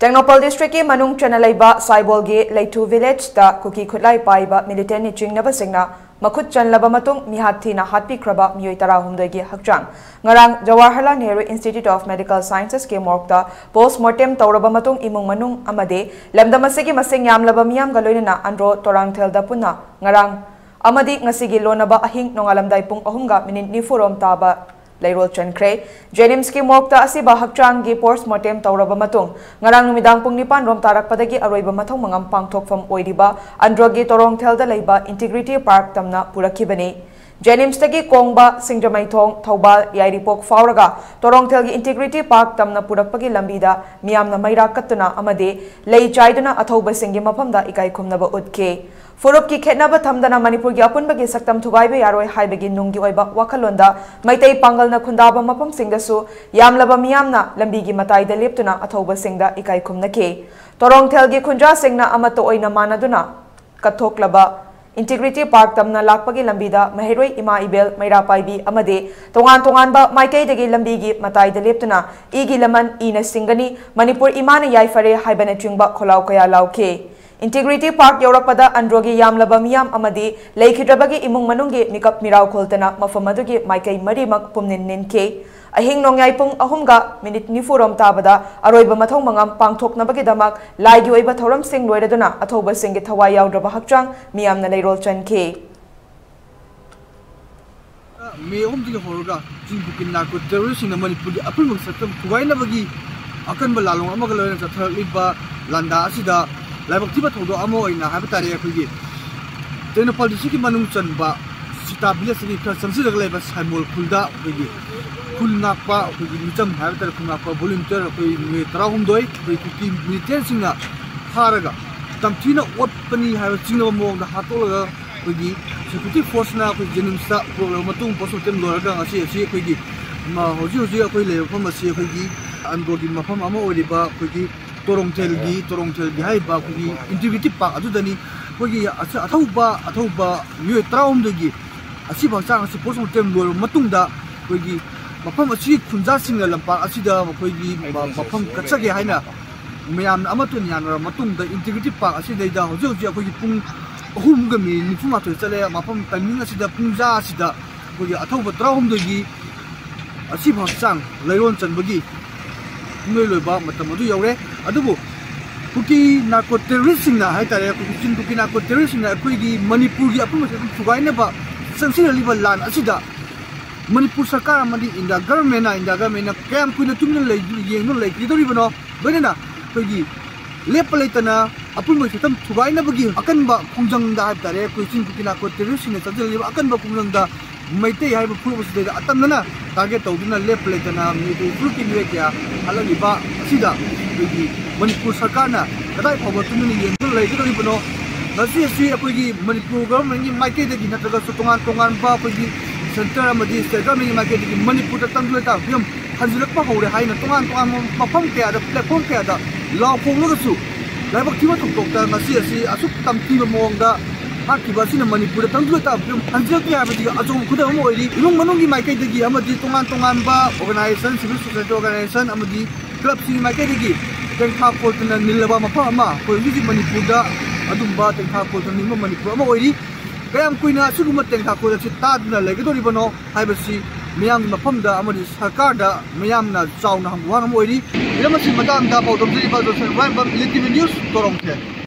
टेक्नोपल district की मनुंग चना लेबा साइबोल गे लेटू विलेज ता कुकी खुलाई पाइबा मिलिटेंट नि चिंगनबा सिंगना मखुत चनलबा मतुंग मिहाथीना हातपीख्रबा मियोय तरा हुमदगी हकचांग ngarang jawaharlal nehru institute of medical sciences ke morgta postmortem tawraba matung imung manung amade lamdamasegi masing yamlaba miyam galoina andro torangthel da punna ngarang amadi ngasigi lonaba ahing nongalamdai pung ahumga minit ni furom taba leirol chankre jenims ki mokta asiba hakchang gi postmortem tawraba matung ngarang numidang pung nipan rom tarak padagi aroiba mathong mangam pangthokfam oiriba androgi torong thelda leiba integrity park tamna purakibani जेनिम्स तगी कोंगबा सिंगजमैथोंग Thoubal याइरिपोक फावरगा तोरोंगथेल की integrity park तमना पुरकपगी लंबीदा मियामना मैरा कत्तुना अमदे लेई चाइदुना अथौबा सिंगी मफमदा इकाई खुमनबा उतके फुरुप की खेतनब थमदना मणिपुर की थुगाइबे यारोय हाइबगी नुंगी ओइबा वखलोंदा मैतै पांगलना खुंदाबा मफम सिंगसु यामलबा मियामना लंबीगी मताइदा लेप्तुना अथौबा सिंगदा इकाई खुमनके तोरोंगथेल की खुंजा सिंगना अमतो ओइना मानदुना कथोकलबा integrity park लापगी लंबीदा महेरोई इमा इबेल मैरा लेप्तुना इगी लमन इना सिंगनी Manipur ahing nongyai pung ahum ga minute ni forum ta bada aroi ba mathong mangam pangthok na bagi damak lai gi oiba thoram sing loira dona athoba sing gi thawai yaw dra ba hakchang miyam na leirol chan ke me um di horga jing bu kin na ko terrorist na manipur di apul mang satam kuwai na bagi akan ba lalong amaga loira ta thar liba landa asida lai bak ti ba thodo amo ina ha ba tare ko gi tena palisi ki manung chan ba Sita village की खर लेबा साइमोल खुल नाकपा अखुगी मिचम तारे खुल नाकपा volunteer अखुई मे तराहुमदोय अखुई अखुगी सिक्योरिटी फोर्स ना अखुई मतुंग पोस्टम लोरगा hoji hoji अखुई लेबा फम asi अखुगी अंदोगी मफम अमा ओरिबा अखुगी तोरंगथेलगी तोरंगथेलगी हाइबा इंटीग्रिटी पार्क ꯑꯁꯤꯕ ꯍꯛꯆꯥꯡ ꯑꯁꯤ ꯄꯣꯠꯁꯨ ꯇꯦꯝ ꯂꯣꯏꯔꯕ ꯃꯇꯨꯡꯗ ꯑꯩꯈꯣꯏꯒꯤ ꯃꯐꯝ ꯑꯁꯤꯒꯤ ꯈꯨꯟꯖꯥꯁꯤꯡꯅ ꯂꯝꯄꯥꯛ ꯑꯁꯤꯗ ꯃꯈꯣꯏꯒꯤ ꯃꯐꯝ ꯀꯠꯆꯒꯦ ꯍꯥꯏꯅ ꯃꯌꯥꯝꯅ ꯑꯃꯇꯣꯟ ꯌꯥꯅꯔꯕ ꯃꯇꯨꯡꯗ ꯏꯟꯇꯤꯒ꯭ꯔꯦꯇꯤꯞ ꯄꯥꯔꯛ ꯑꯁꯤꯗꯩꯗ ꯍꯧꯖꯤꯛ ꯍꯧꯖꯤꯛ ꯑꯩꯈꯣꯏꯒꯤ ꯄꯨꯡ ꯑꯍꯨꯝꯒ ꯃꯤꯅꯤꯠ ꯅꯤꯐꯨꯃꯥꯊꯣꯏ ꯆꯠꯂꯦ ꯃꯐꯝ ꯇꯥꯏꯃꯤꯡ ꯑꯁꯤꯗ ꯄꯨꯡꯖꯥ ꯑꯁꯤꯗ ꯑꯩꯈꯣꯏꯒꯤ ꯑꯊꯧꯕ ꯇꯔꯥꯍꯨꯝꯗꯣꯏꯒꯤ ꯑꯁꯤꯕ ꯍꯛꯆꯥꯡ ꯂꯩꯔꯣꯟ ꯆꯟꯕꯒꯤ ꯄꯨꯡꯂꯣꯏ ꯂꯣꯏꯕꯃꯇꯝ ꯑꯗꯨ ꯌꯧꯔꯦ ꯑꯗꯨꯕꯨ ꯀꯨꯀꯤ ꯅꯥꯔꯀꯣ ꯇꯦꯔꯣꯔꯤꯁꯁꯤꯡꯅ ꯍꯥꯏꯇꯥꯔꯦ ꯀꯨꯀꯤ ꯀꯨꯀꯤ ꯅꯥꯔꯀꯣ ꯇꯦꯔꯣꯔꯤꯁꯁꯤꯡꯅ ꯑꯩꯈꯣꯏꯒꯤ ꯃꯅꯤꯄꯨꯔꯒꯤ ꯑꯄꯨꯟꯕꯁꯦ ꯑꯗꯨꯝ ꯊꯨꯒꯥꯏꯅꯕ ꯆꯪꯁꯤꯜꯂꯛꯂꯤꯕ ꯂꯥꯟ ꯑꯁꯤꯗ ꯃꯅꯤꯄꯨꯔ ꯁꯔꯀꯥꯔ ꯑꯃꯗꯤ ꯏꯟꯗꯤꯌꯥ ꯒꯚꯔꯟꯃꯦꯟꯅ ꯏꯟꯗꯤꯌꯥ ꯒꯚꯔꯟꯃꯦꯟꯅ ꯀꯌꯥꯝ ꯀꯨꯏꯅ ꯇꯨꯃꯤꯟꯅ ꯌꯦꯡꯗꯨꯅ ꯂꯩꯈꯤꯗꯧꯔꯤꯕꯅꯣ ꯂꯣꯏꯅꯅ ꯑꯩꯈꯣꯏꯒꯤ ꯂꯦꯞꯄ ꯂꯩꯇꯅ ꯑꯄꯨꯟꯕ ꯁꯛꯇꯝ ꯊꯨꯒꯥꯏꯅꯕꯒꯤ ꯑꯀꯟꯕ ꯈꯣꯡꯖꯪꯗ ꯍꯥꯏꯕ ꯇꯥꯔꯦ ꯑꯩꯈꯣꯏ ꯆꯤꯡ ꯀꯨꯀꯤ ꯅꯥꯔꯀꯣ ꯇꯦꯔꯣꯔꯤꯁꯁꯤꯡꯅ ꯆꯪꯁꯤꯜꯂꯛꯂꯤꯕ ꯑꯀꯟꯕ ꯈꯣꯡꯖꯪꯗ ꯃꯩꯇꯩ ꯍꯥꯏꯕ ꯐꯨꯔꯨꯞ ꯑꯁꯤꯗ ꯑꯇꯝꯅꯅ ꯇꯥꯔꯒꯦꯠ ꯇꯧꯗꯨꯅ ꯂꯦꯞꯄ ꯂꯩꯇꯅ ꯃꯅꯤꯄꯨꯔ ꯐꯨꯔꯨꯞꯀꯤ ꯃꯤꯑꯣꯏ ꯀꯌꯥ ꯍꯜꯂꯛꯂꯤꯕ ꯑꯁꯤꯗ ꯑꯩꯈꯣꯏꯒꯤ ꯃꯅꯤꯄꯨꯔ ꯁꯔꯀꯥꯔꯅ ꯀꯗꯥꯏ ꯐꯥꯎꯕ ꯇꯨꯃꯤꯟꯅ ꯌꯦꯡꯗꯨꯅ ꯂꯩꯒꯗꯧꯔꯤꯕꯅꯣ ꯉꯁꯤ ꯑꯁꯤ ꯑꯩꯈꯣꯏꯒꯤ ꯃꯅꯤꯄꯨꯔ ꯒꯚꯔꯟꯃꯦꯟꯠꯒꯤ ꯃꯥꯏꯀꯩꯗꯒꯤ ꯅꯠꯇ꯭ꯔꯒꯁꯨ ꯇꯣꯉꯥꯟ ꯇꯣꯉꯥꯟꯕ ꯑꯩꯈꯣꯏꯒꯤ ꯁꯦꯟꯇꯔ ꯑꯃꯗꯤ ꯁ꯭ꯇꯦꯠ ꯒꯚꯔꯟꯃꯦꯟꯠꯒꯤ ꯃꯥꯏꯀꯩꯗꯒꯤ ꯃꯅꯤꯄꯨꯔꯗ ꯇꯪꯗꯨ ꯂꯩꯇꯥꯕ ꯐꯤꯕꯝ ꯍꯟꯖꯤꯜꯂꯛꯄ ꯍꯧꯔꯦ ꯍꯥꯏꯅ ꯇꯣꯉꯥꯟ ꯇꯣꯉꯥꯟꯕ ꯃꯐꯝ ꯀꯌꯥꯗ ꯄ꯭ꯂꯦꯠꯐꯣꯝ ꯀꯌꯥꯗ ꯂꯥꯎ ꯈꯣꯡꯂꯒꯁꯨ ꯂꯥꯏꯕꯛ ꯊꯤꯕ ꯊꯧꯗꯣꯛꯇ ꯉꯁꯤ ꯑꯁꯤ ꯑꯁꯨꯛ ꯇꯝꯊꯤꯕ ꯃꯑꯣꯡꯗ ꯍꯥꯠꯈꯤꯕ ꯑꯁꯤꯅ ꯃꯅꯤꯄꯨꯔꯗ ꯇꯪꯗꯨ ꯂꯩꯇꯥꯕ ꯐꯤꯕꯝ ꯍꯟꯖꯤꯜꯂꯛꯀꯦ ꯍꯥꯏꯕꯁꯤ ꯑꯆꯧꯕ ꯈꯨꯗꯝ ꯑꯃ ꯑꯣꯏꯔꯤ ꯏꯃꯨꯡ ꯃꯅꯨꯡꯒꯤ ꯃꯥꯏꯀꯩꯗꯒꯤ ꯑꯃꯗꯤ ꯇꯣꯉꯥꯟ ꯇꯣꯉꯥꯟꯕ ꯑꯣꯔꯒꯅꯥꯏꯖꯦꯁꯟ ꯁꯤꯚꯤꯜ ꯁꯣꯁꯥꯏꯇꯤ ꯑꯣꯔꯒꯅꯥꯏꯖꯦꯁꯟ ꯑꯃꯗꯤ ꯀ꯭ꯂꯕꯁꯤꯡꯒꯤ ꯃꯥꯏꯀꯩꯗꯒꯤ ꯇꯦꯡꯊꯥ ꯀꯣꯠꯇꯅ ꯅꯤꯜꯂꯕ ꯃꯐꯝ ꯑꯃ ꯑꯩꯈꯣꯏ ꯍꯧꯖꯤꯛ ꯃꯅꯤꯄꯨꯔꯗ adumba tengkha ko to ningma manipur ama oiri kayam kuina suguma tengkha ko da ta duna lege to ribano haibasi miyam na phamda amari sarkar da miyam na chauna hangwa ngam oiri ira masi madam da paudom ji ba do sen wai ba litimi news torong the